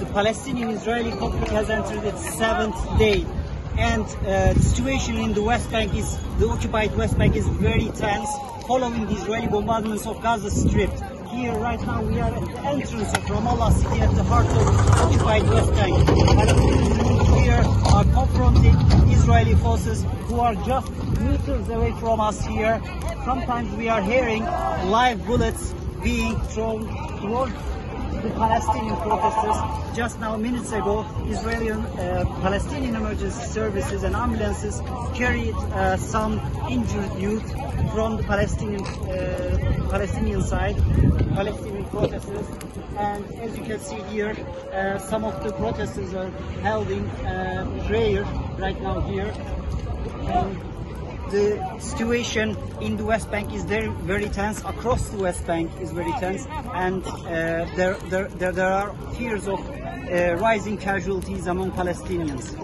the Palestinian-Israeli conflict has entered its seventh day, and uh, the situation in the West Bank is the occupied West Bank is very tense following the Israeli bombardments of Gaza Strip. Here, right now, we are at the entrance of Ramallah city at the heart of occupied West Bank. Palestinians here are confronting Israeli forces who are just meters away from us here. Sometimes we are hearing live bullets being thrown towards the Palestinian protesters. Just now, minutes ago, Israeli uh, Palestinian emergency services and ambulances carried uh, some injured youth from the Palestinian uh, Palestinian side, Palestinian protesters. And as you can see here, uh, some of the protesters are holding uh, prayer right now here. The situation in the West Bank is very, very tense. Across the West Bank is very tense, and uh, there, there, there, there are fears of uh, rising casualties among Palestinians.